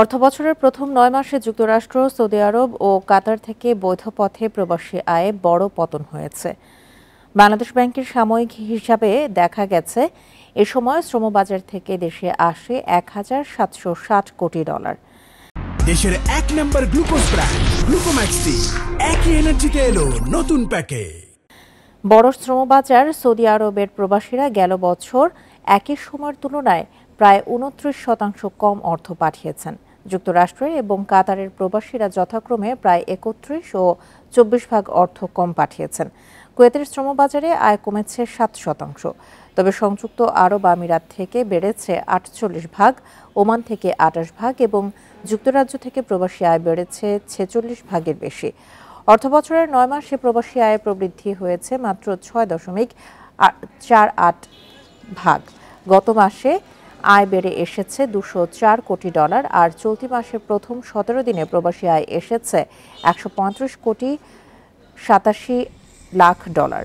অর্থবছরের প্রথম নয় মাসে যুক্তরাষ্ট্র, সৌদি আরব ও কাতার থেকে বৈধ পথে প্রবাসী আয়ে বড় পতন হয়েছে। বাংলাদেশ ব্যাংকের সাময়িক হিসাবে দেখা গেছে, এ সময় শ্রমবাজার থেকে দেশে আসে এক হাজার সাতশো ষাট কোটি ডলার। দেশের এক নম্বর গ্লুকোজ ব্র্যান্ড, গ্লুকোম্যাক্স ডি একই এনার্জিতে এলো নতুন প্যাকে বড় শ্রমবাজার সৌদি আরবের প্রবাসীরা গেল বছর একই সময়ের তুলনায় প্রায় উনত্রিশ শতাংশ কম অর্থ পাঠিয়েছেন। যুক্তরাষ্ট্রের এবং কাতারের প্রবাসীরা যথাক্রমে প্রায় একত্রিশ ও চব্বিশ ভাগ অর্থ কম পাঠিয়েছেন। কুয়েতের শ্রমবাজারে আয় কমেছে সাত শতাংশ। তবে সংযুক্ত আরব আমিরাত থেকে বেড়েছে আটচল্লিশ ভাগ, ওমান থেকে আটাশ ভাগ এবং যুক্তরাজ্য থেকে প্রবাসী আয় বেড়েছে ছেচল্লিশ ভাগের বেশি। অর্থবছরের নয় মাসে প্রবাসী আয় প্রবৃদ্ধি হয়েছে মাত্র ছয় দশমিক চার আট ভাগ। গত মাসে আয় বেড়ে এসেছে দুশো চার কোটি ডলার আর চলতি মাসের প্রথম সতেরো দিনে প্রবাসী আয় এসেছে একশো কোটি সাতাশি লাখ ডলার।